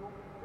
Engines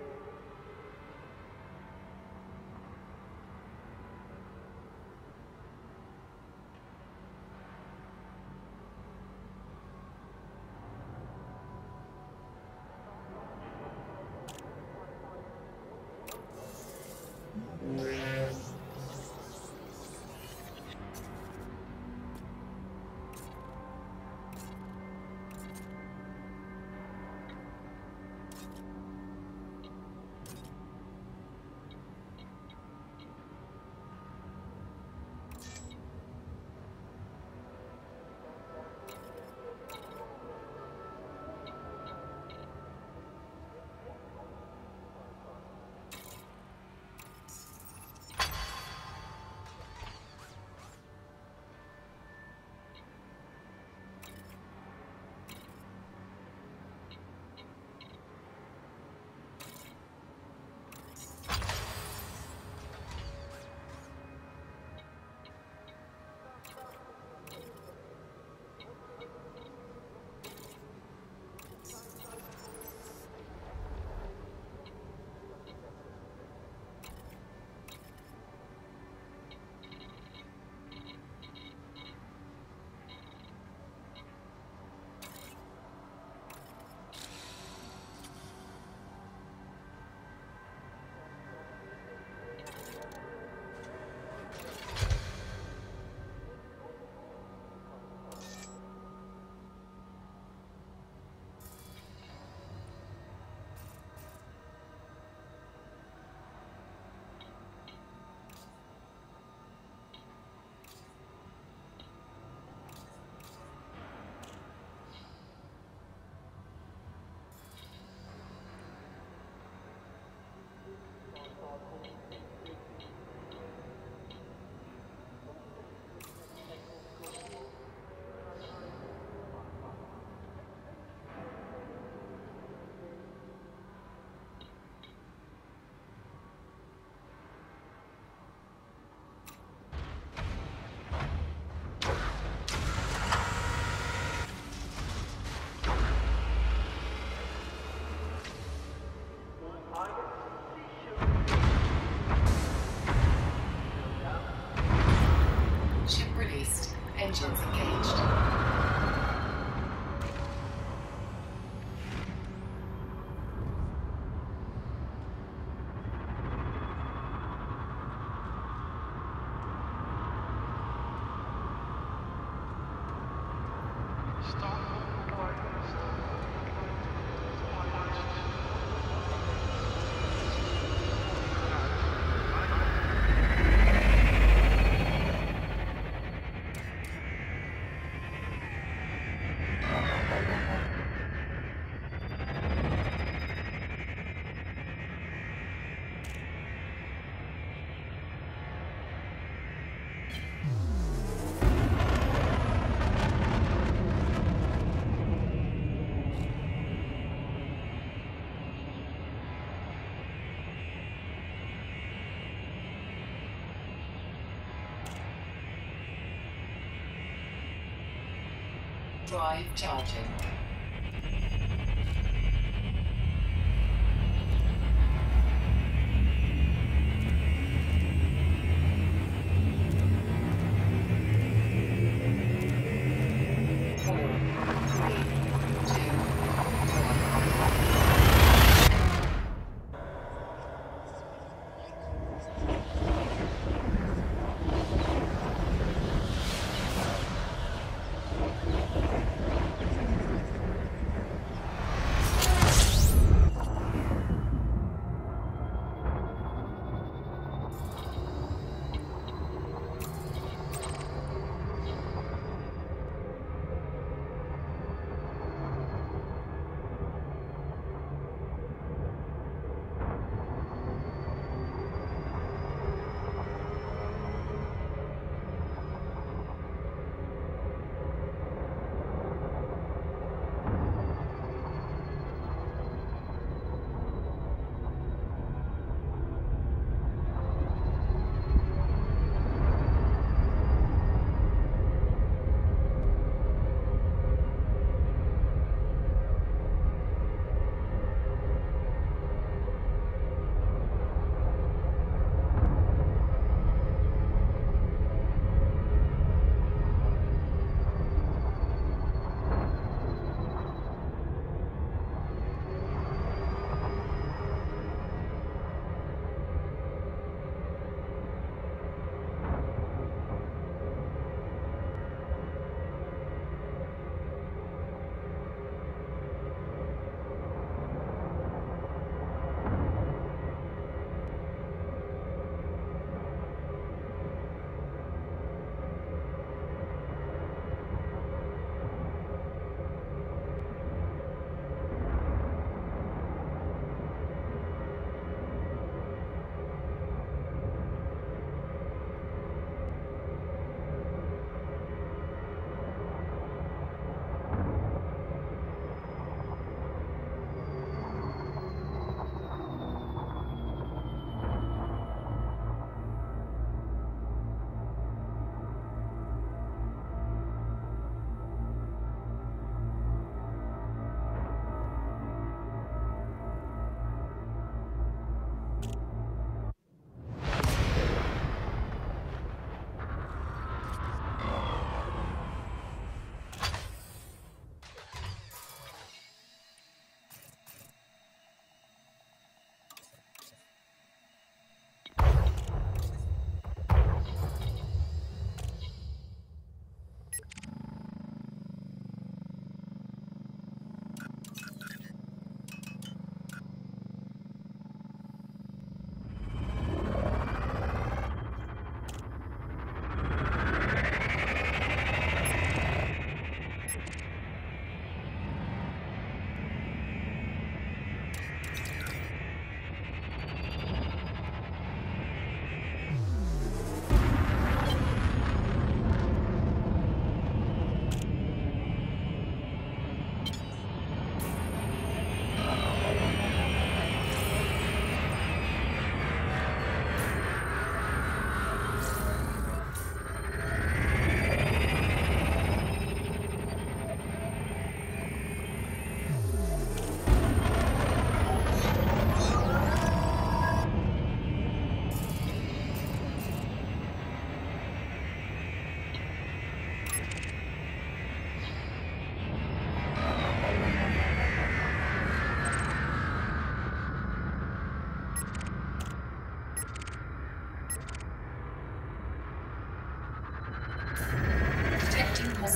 Drive charging.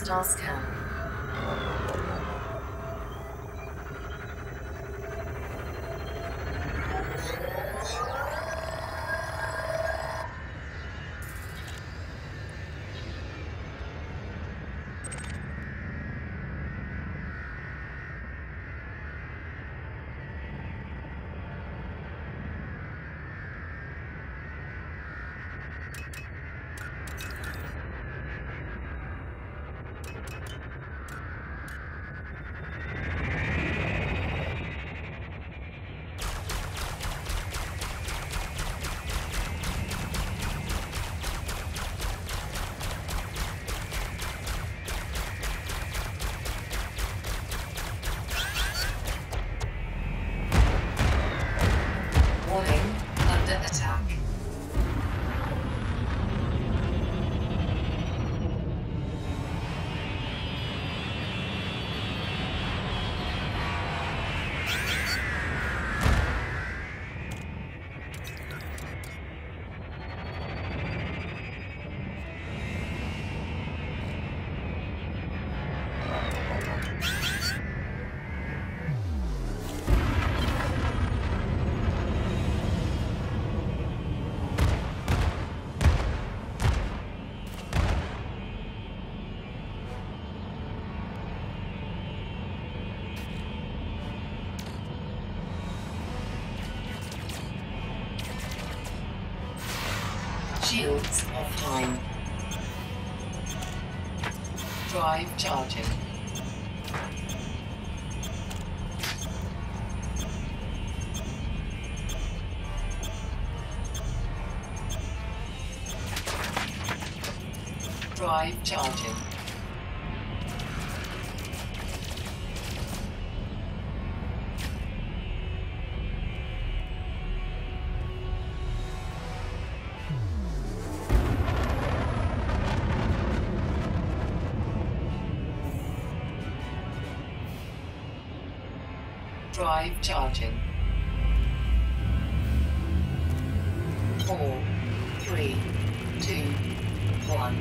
Detecting 5 charging. Drive charging. Drive charging. Four, three, two, one.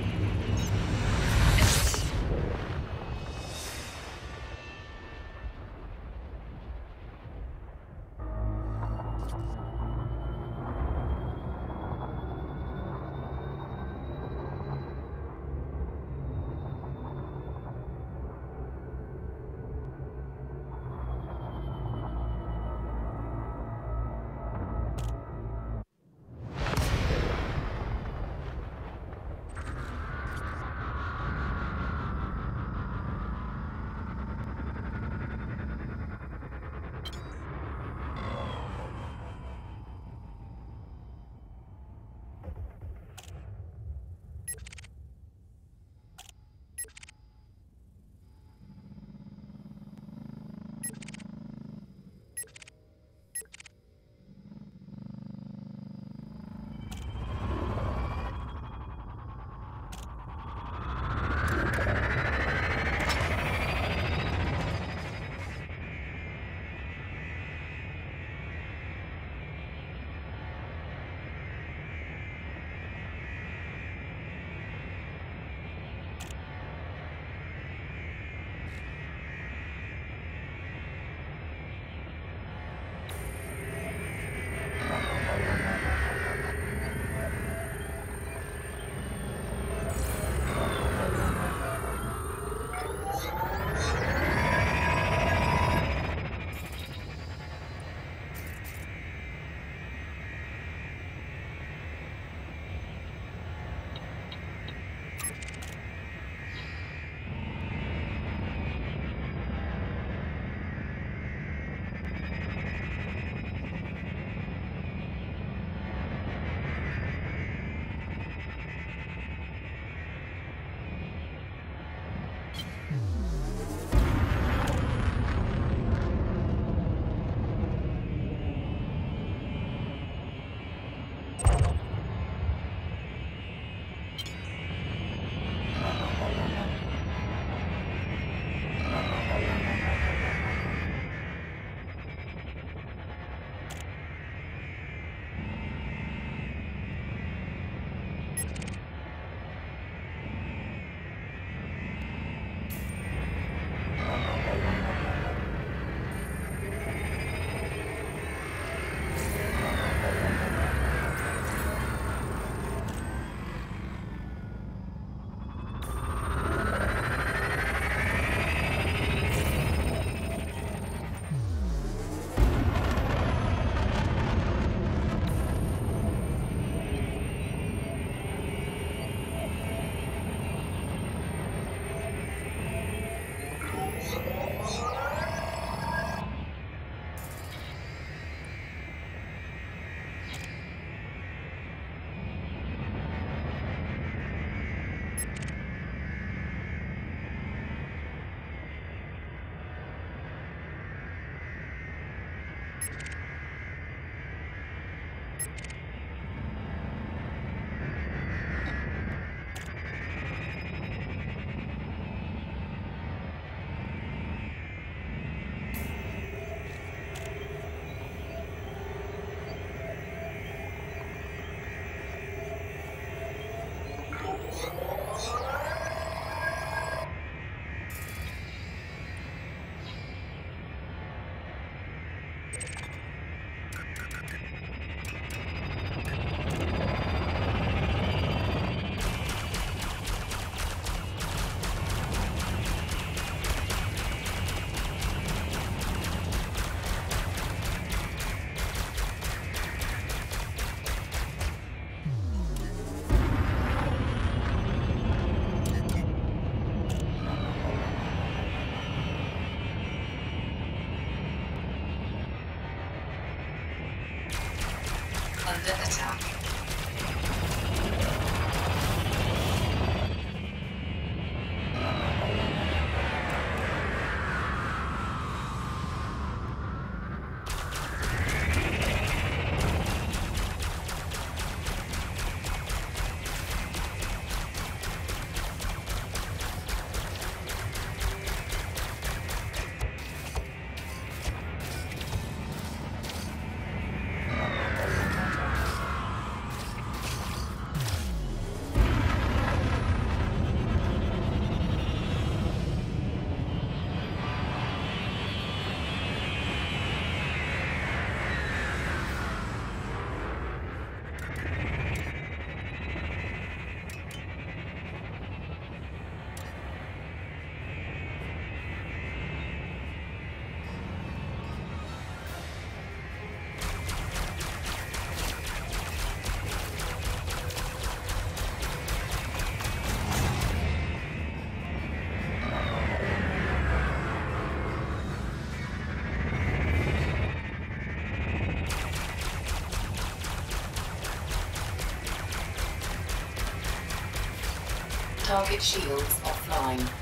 Target shields offline.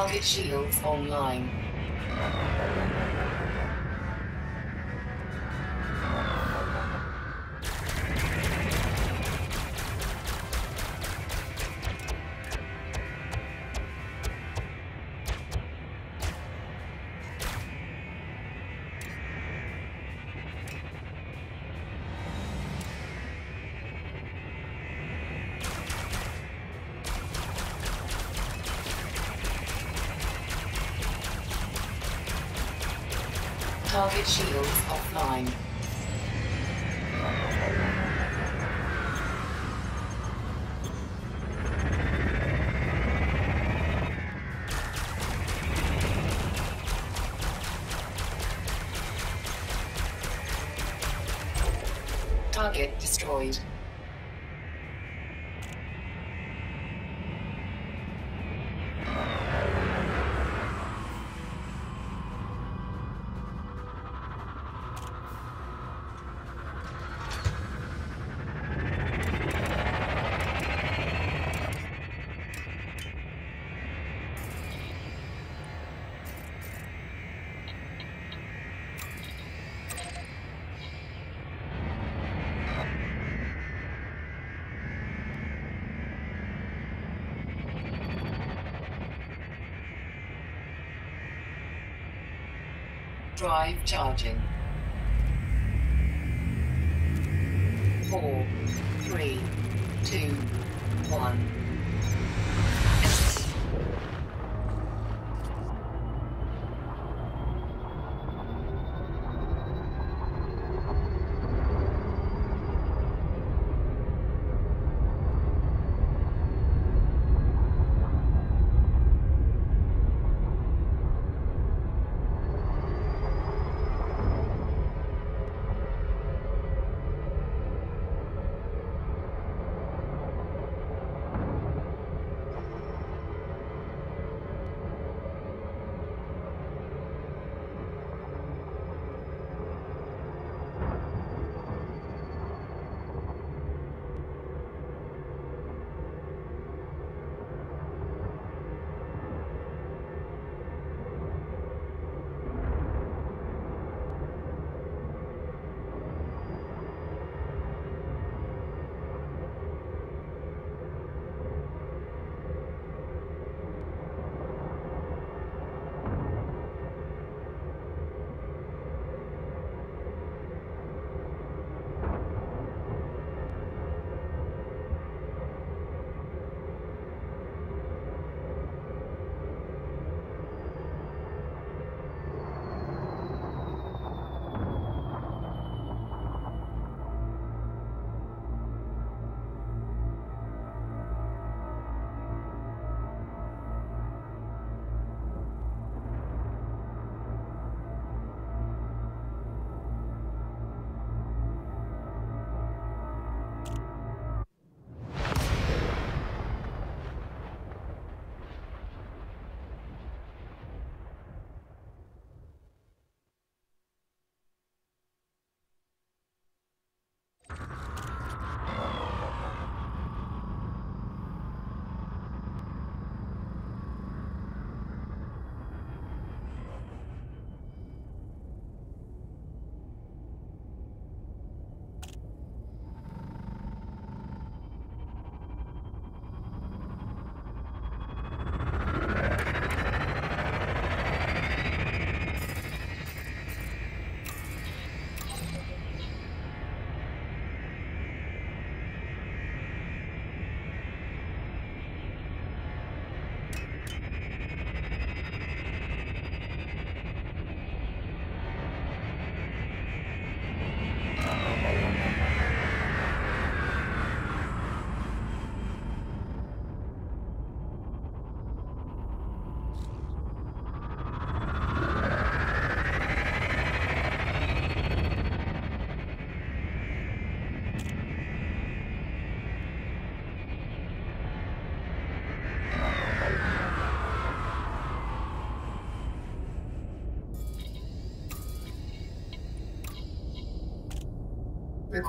Target shields online. Target shields offline. Drive charging. Four, three, two,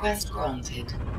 Request granted.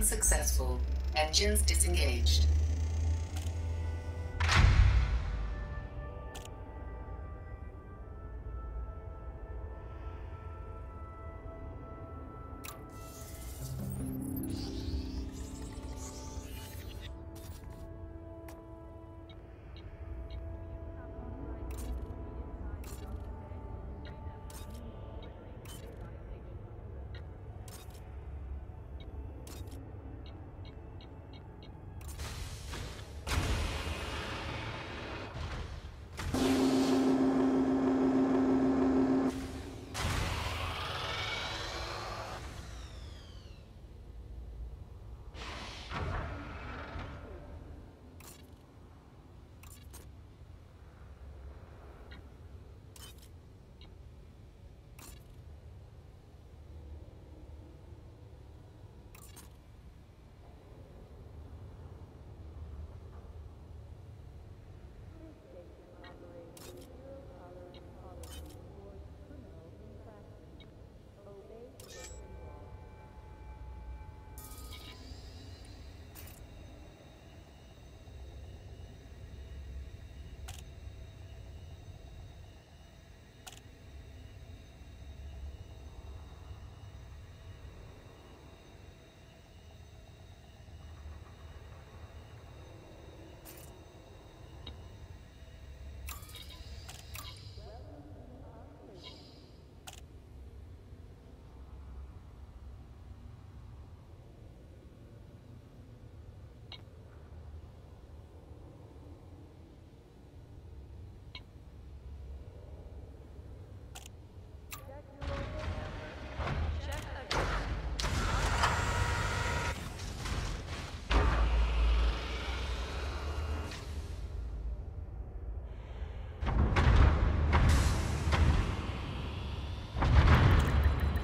Successful. Engines disengaged.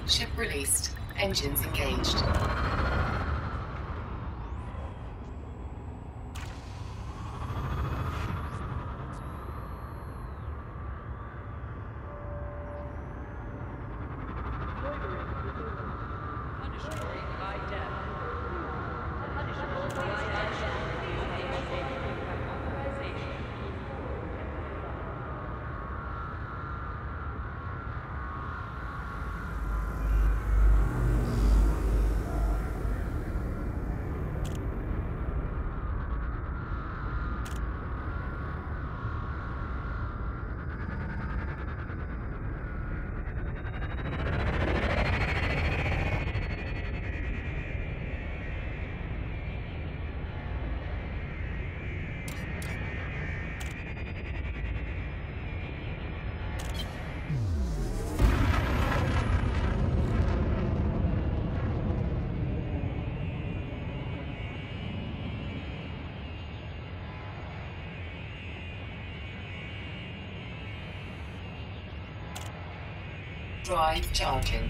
Ship released. Engines engaged. Drive charging.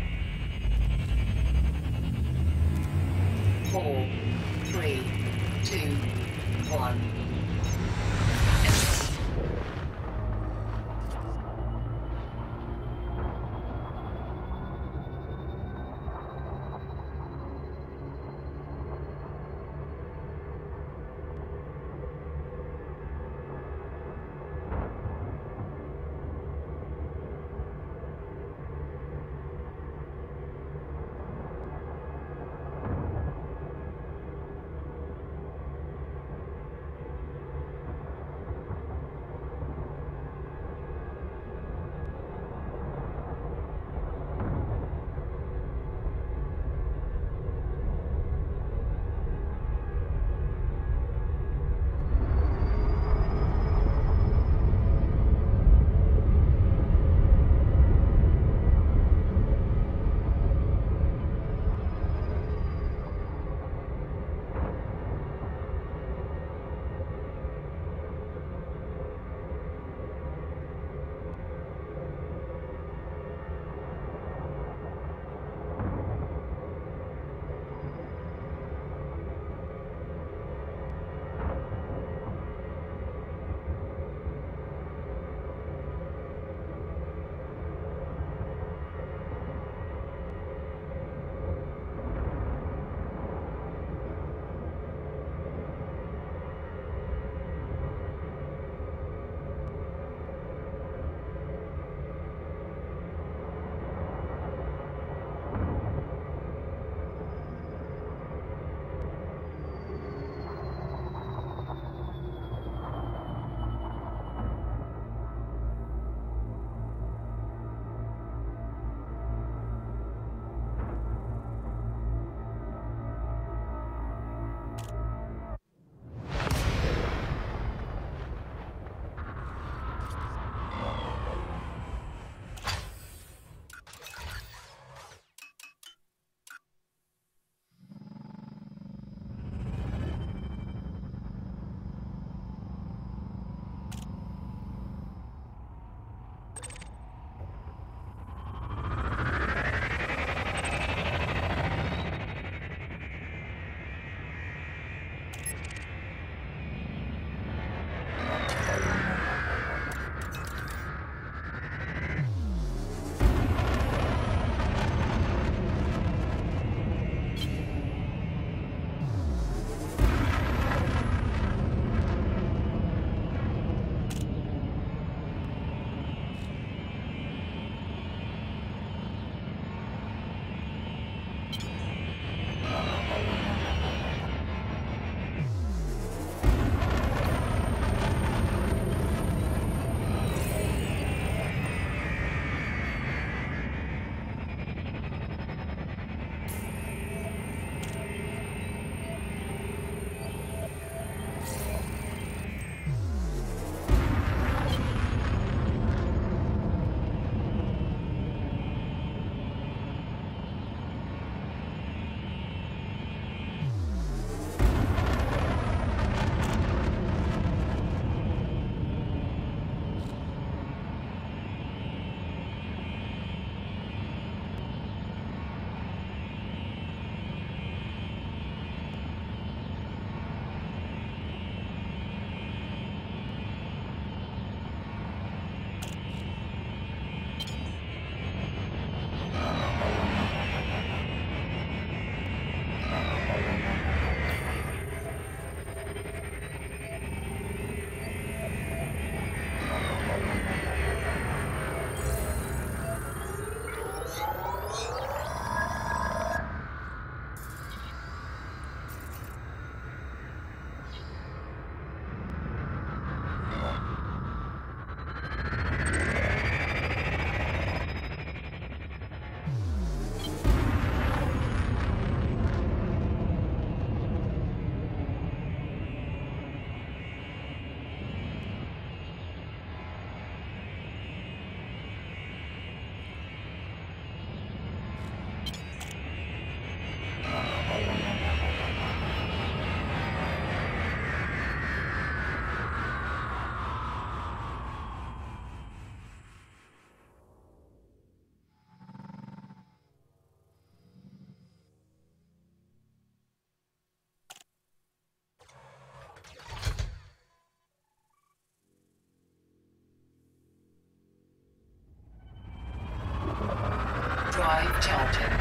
five charges.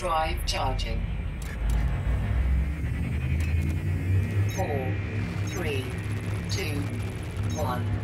Drive charging. Four, three, two, one.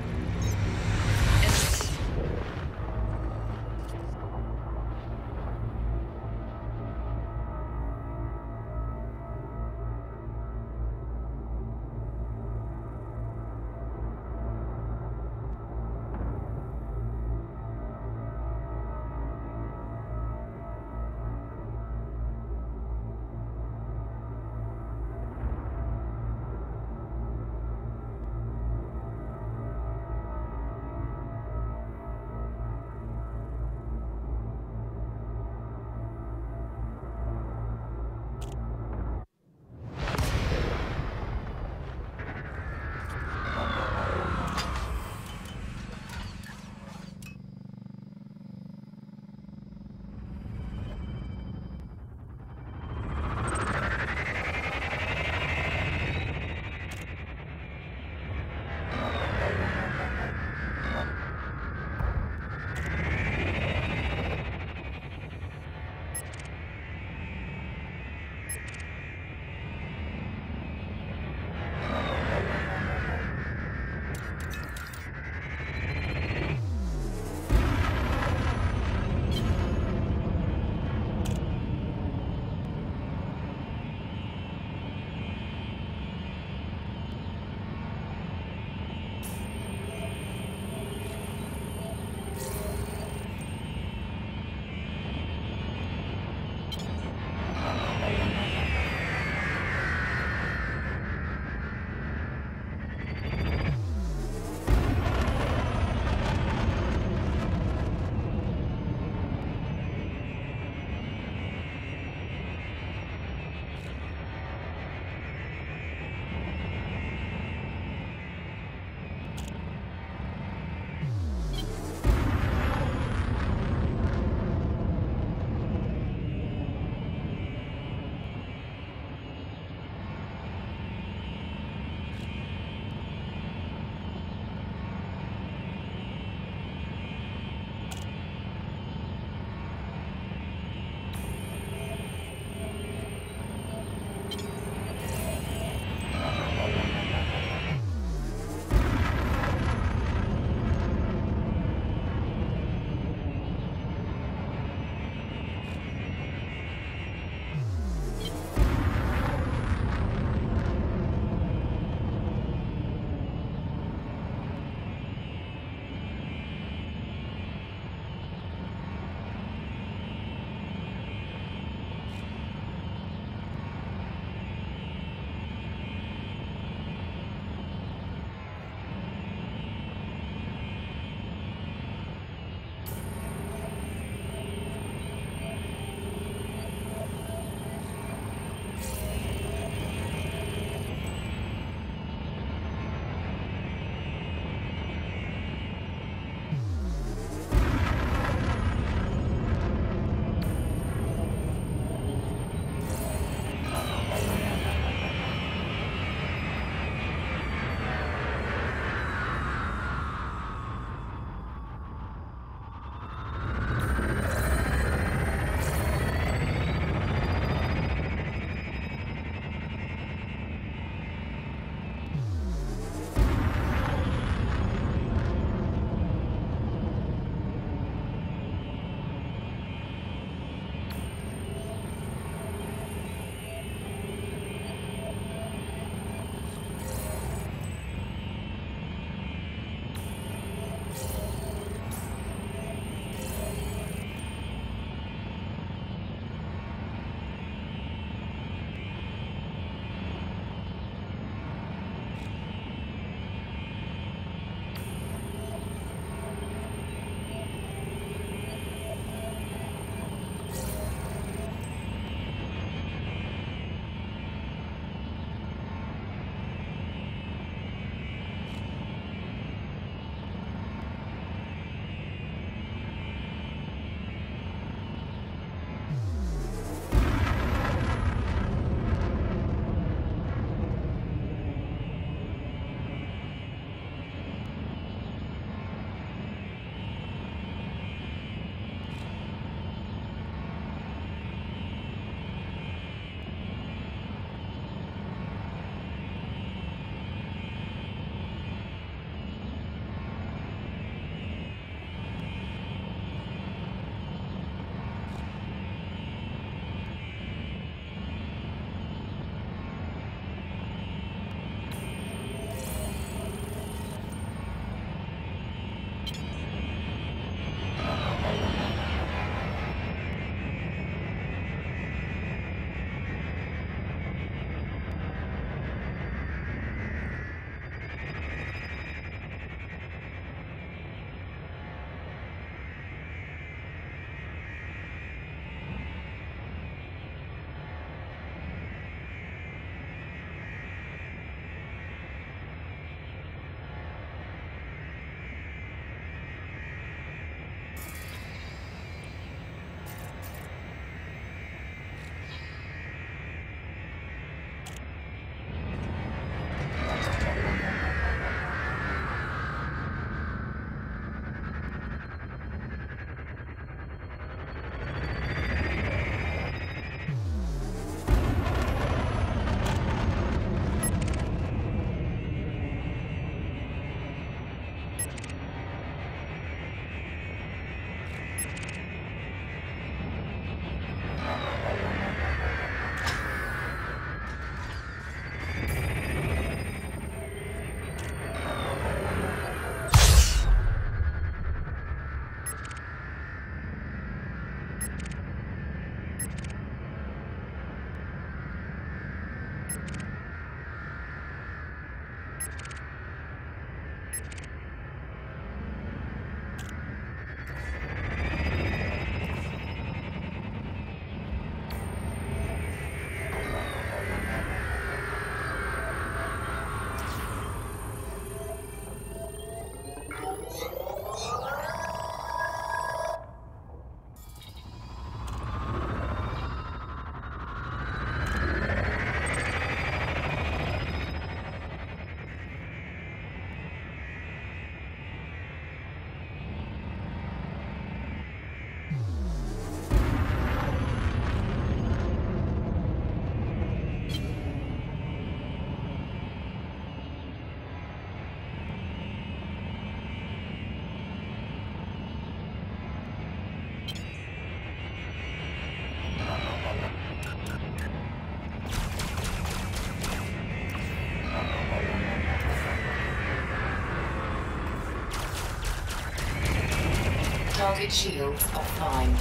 Target shields offline.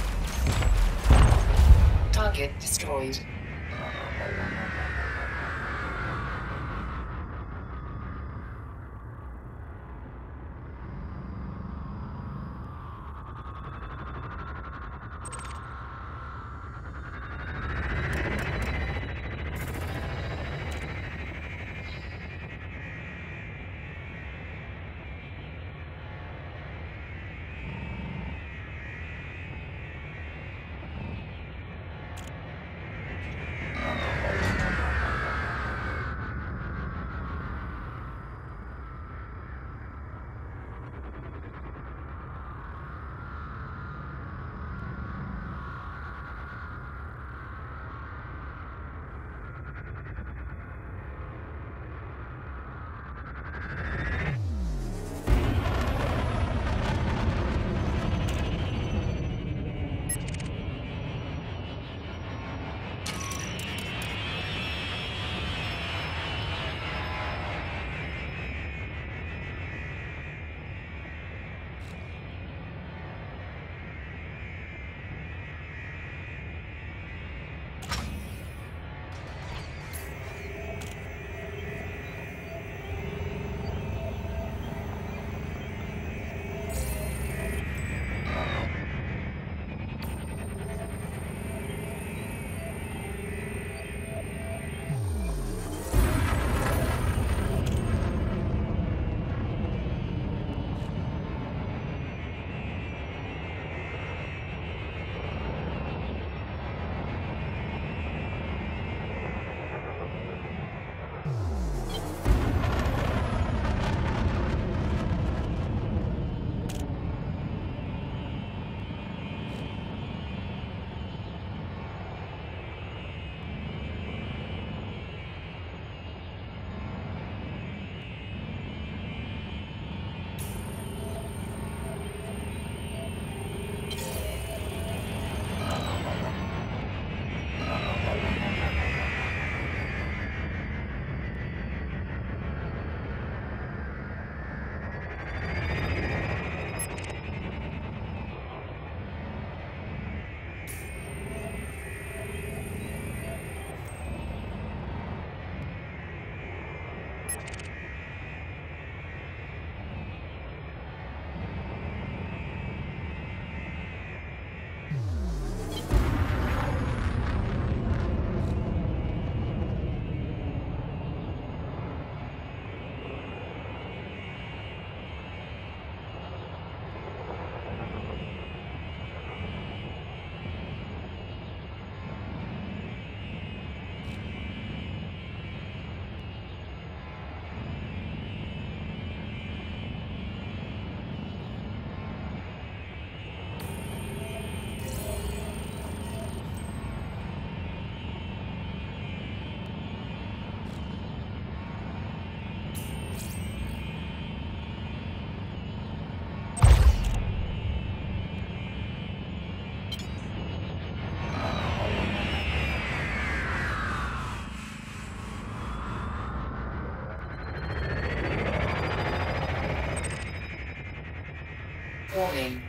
Target destroyed.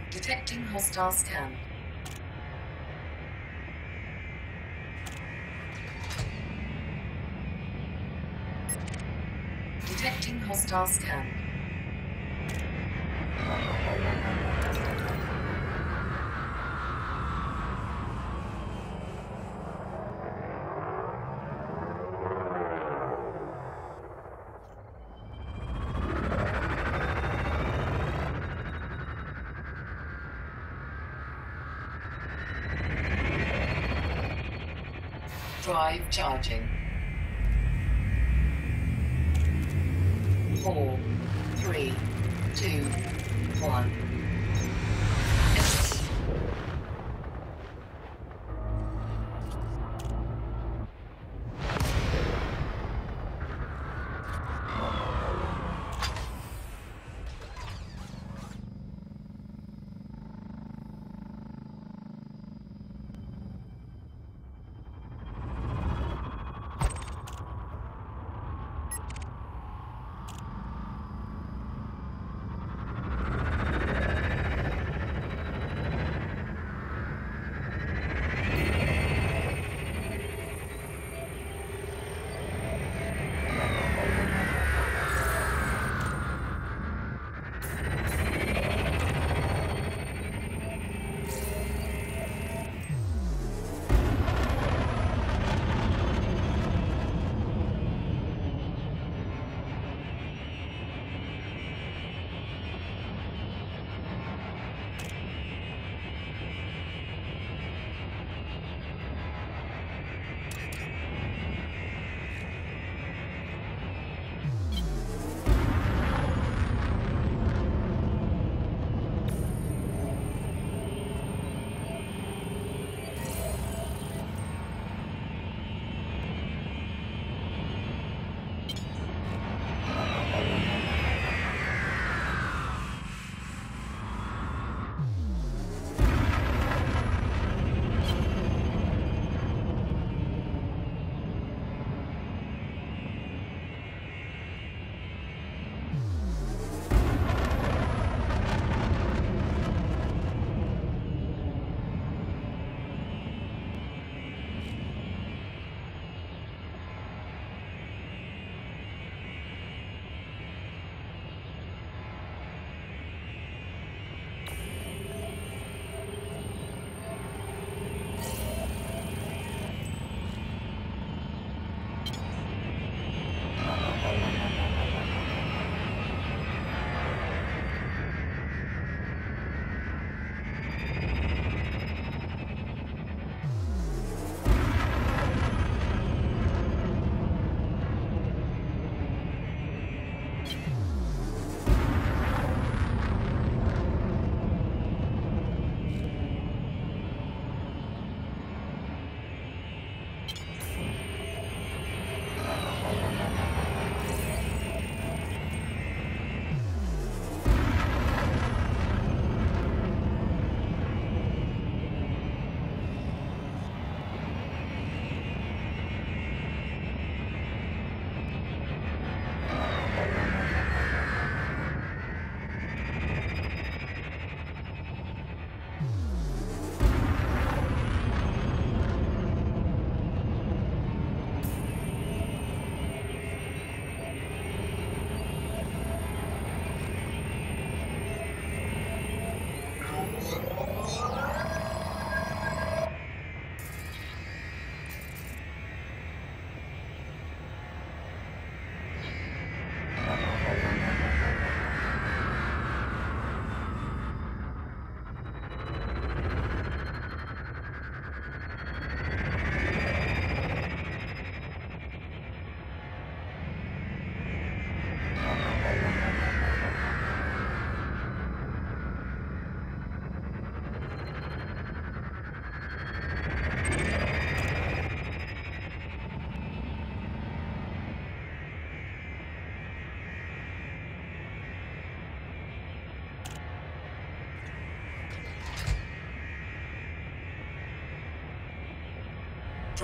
Detecting hostile scan. Detecting hostile scan. Drive charging.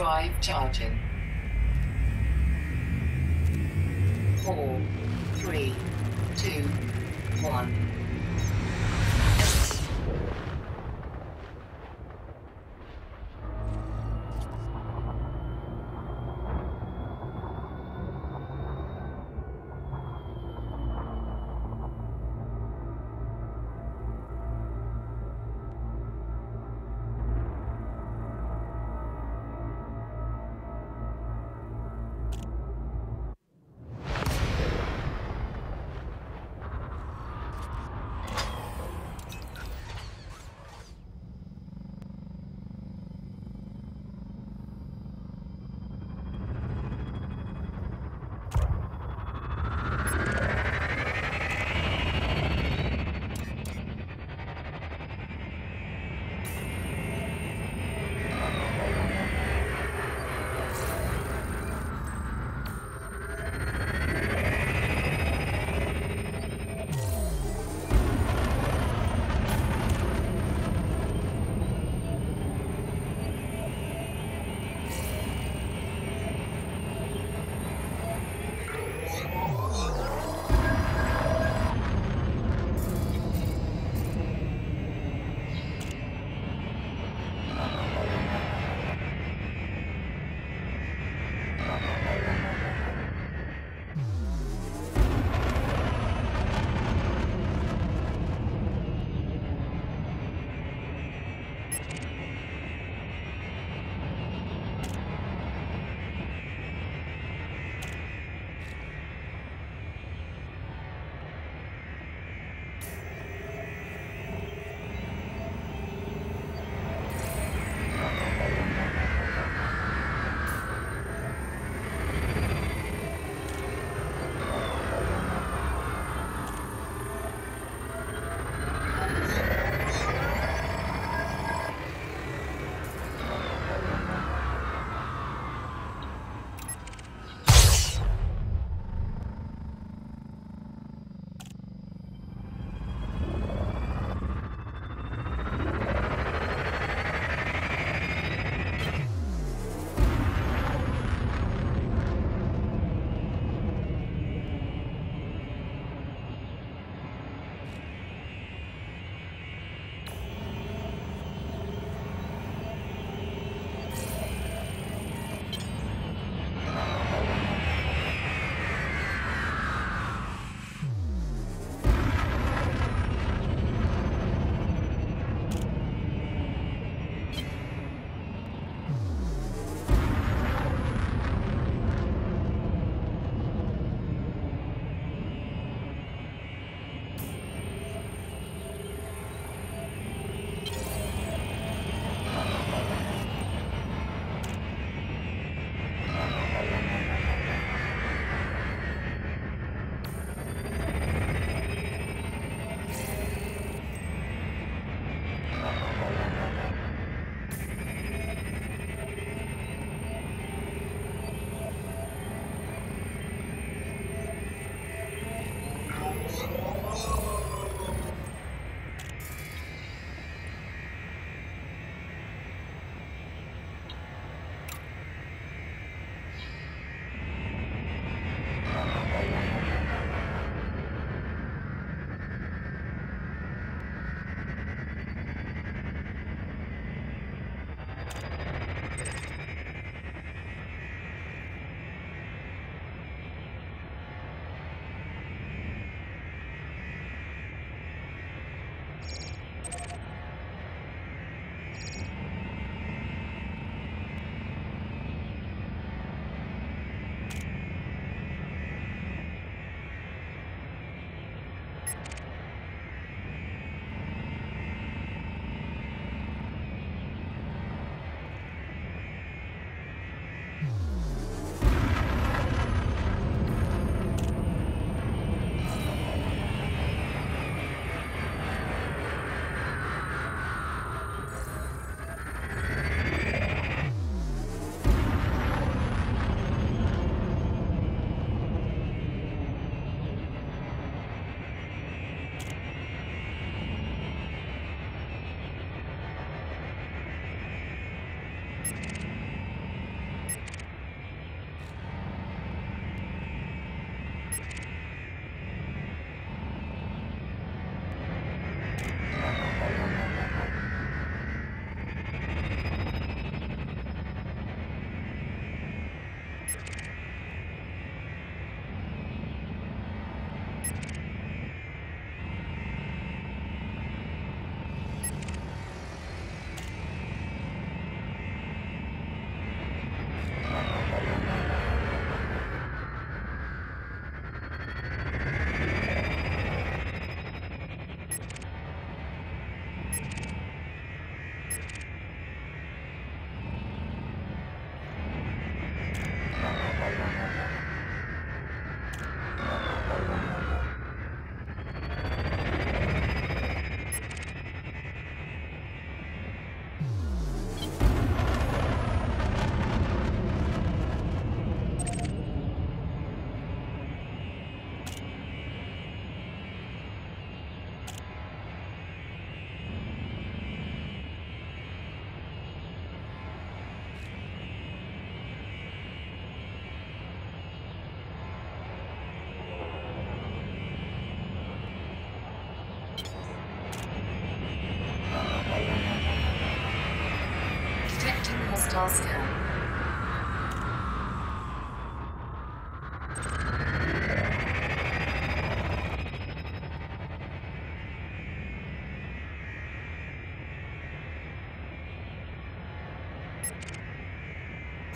Drive charging. Four, three, two, one.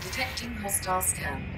Detecting hostile scan.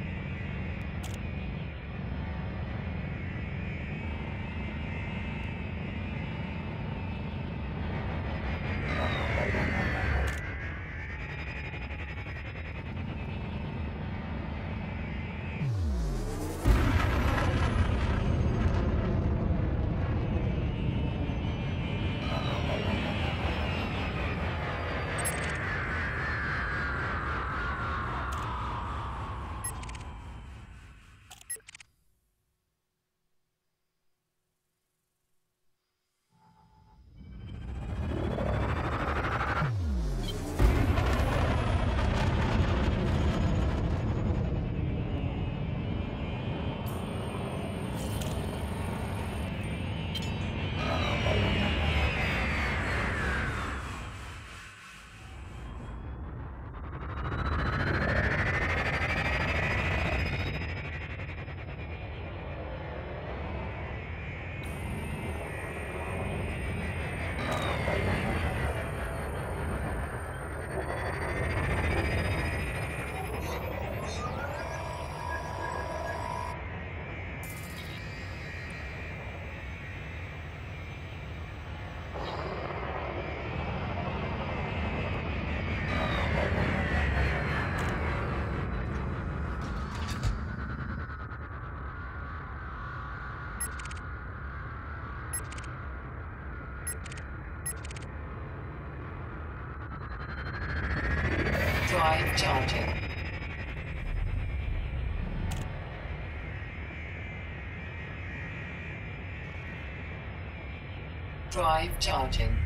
Drive charging.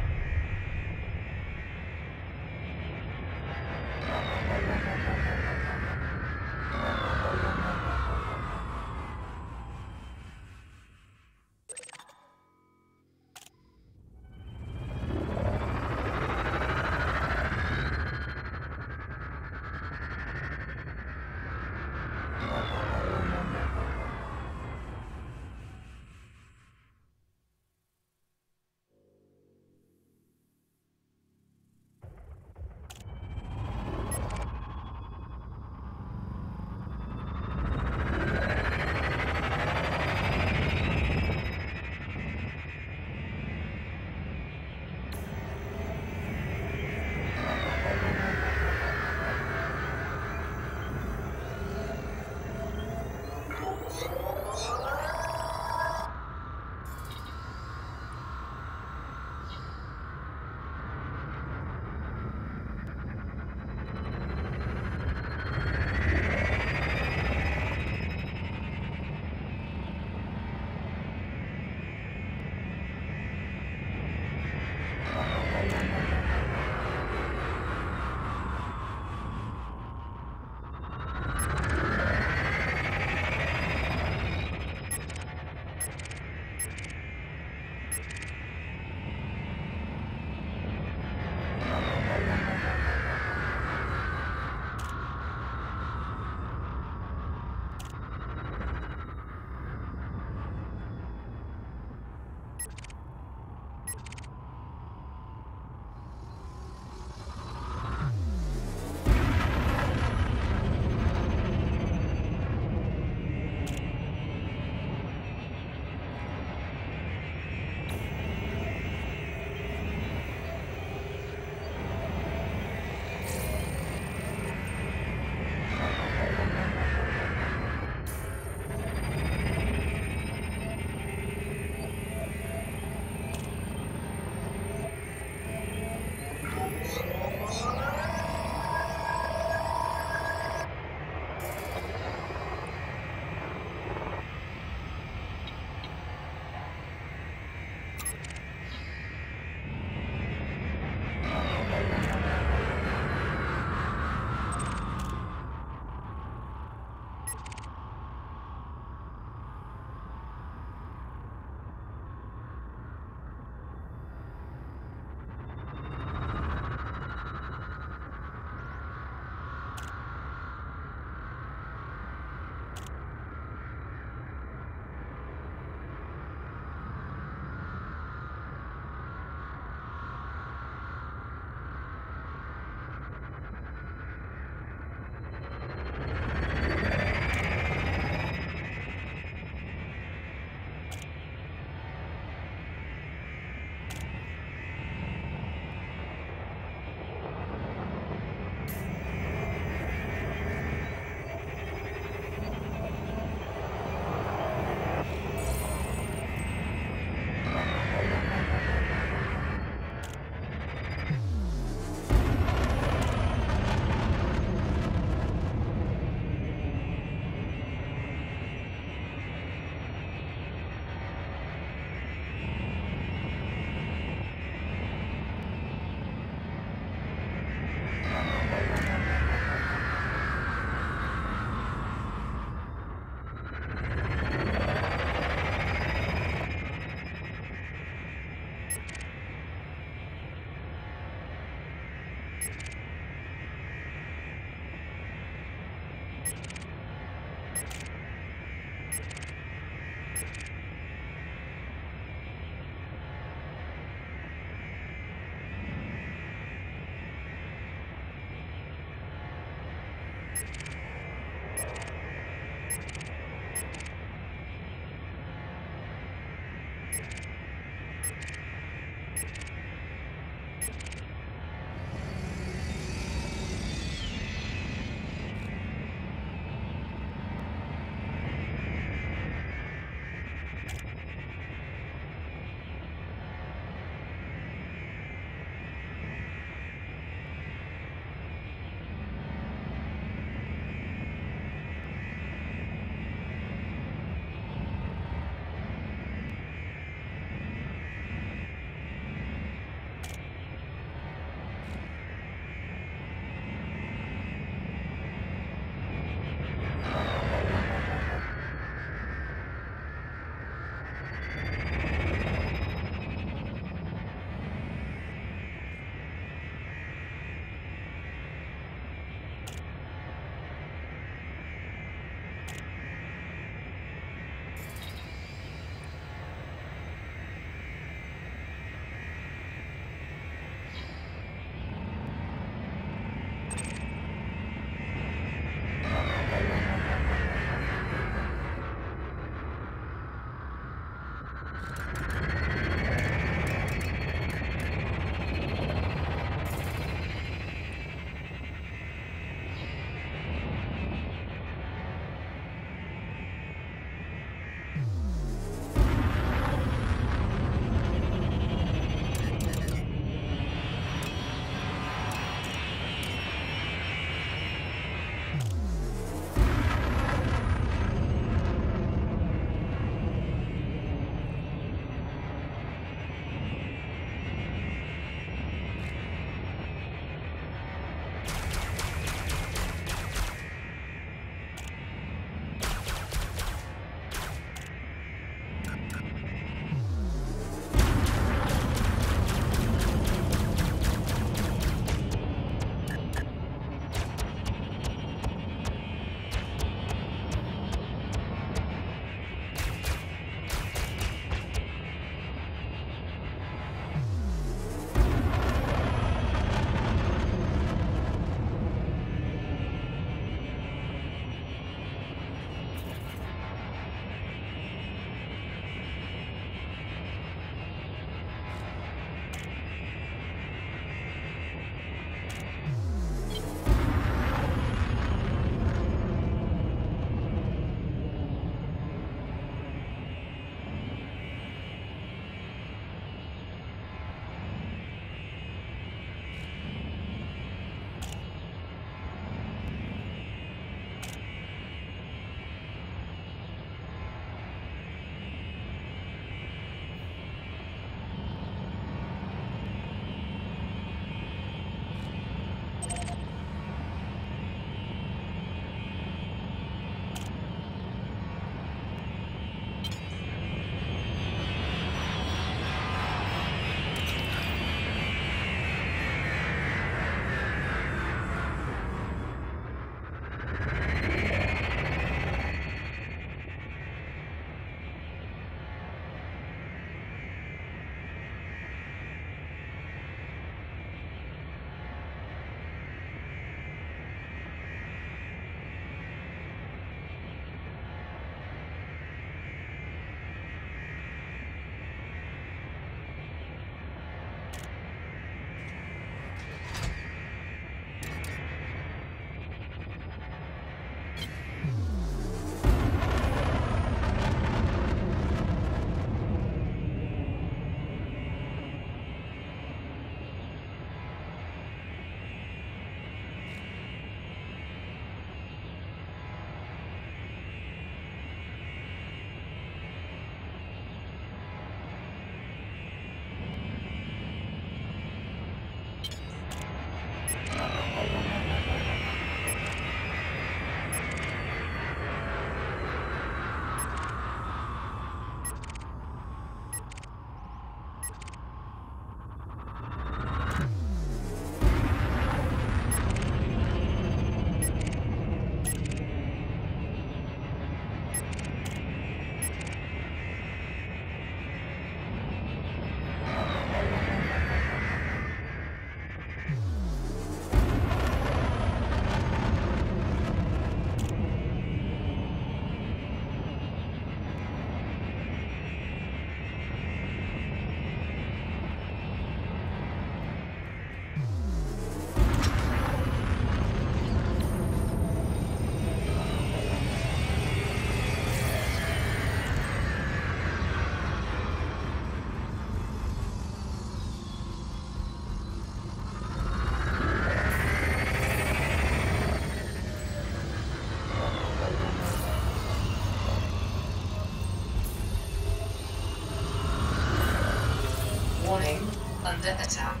Under attack.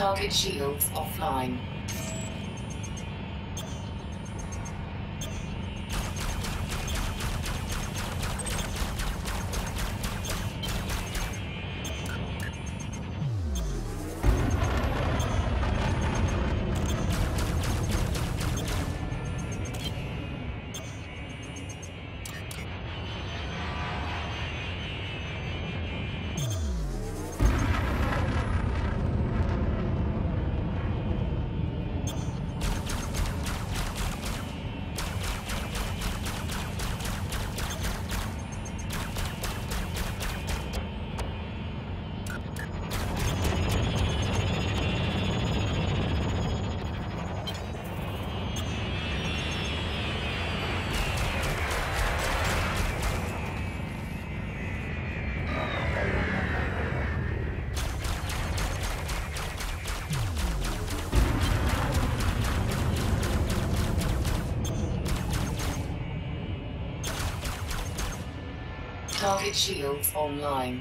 Target shields offline. Shields online.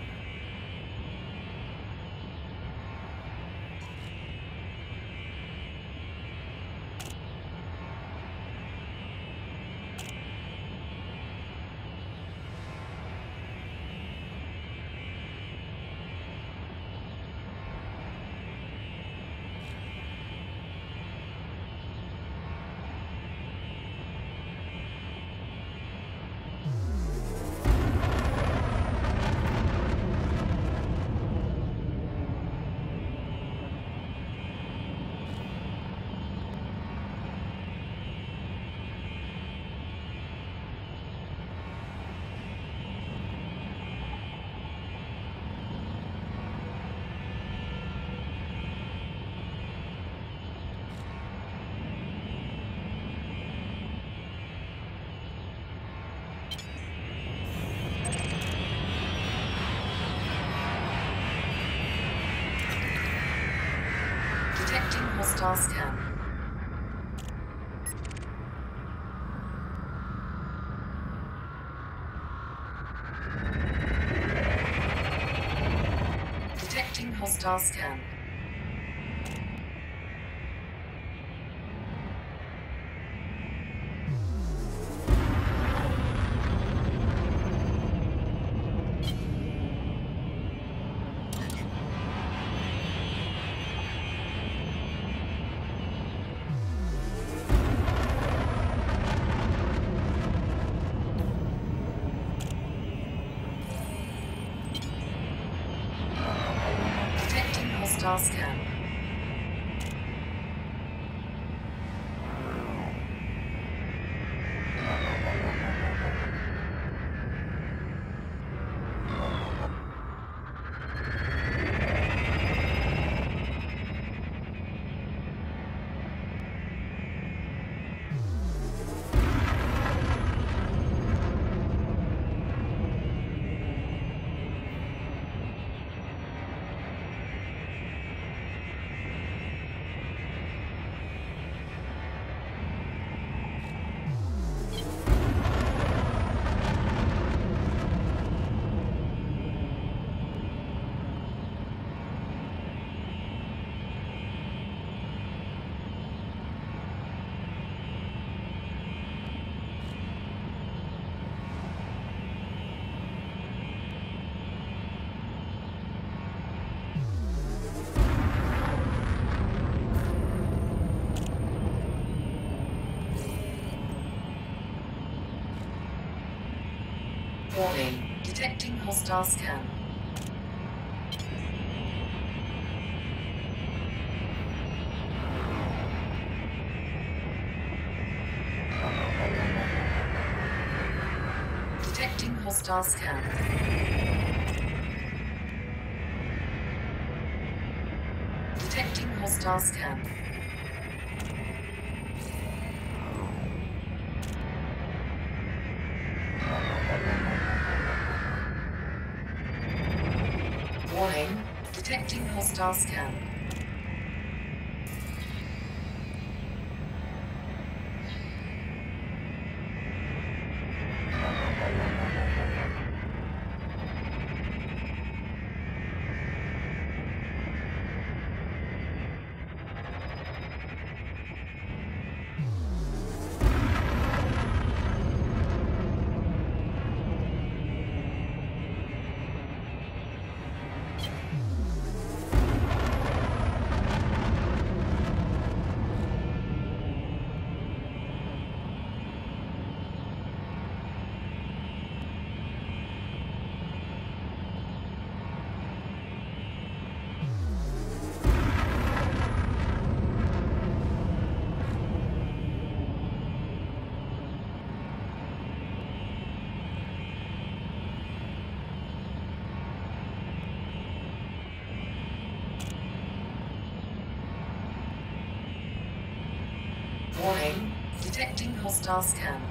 Scan. Detecting hostile scan. Warning. Detecting hostile scan. Detecting hostile scan. Detecting hostile scan. Hostile scan.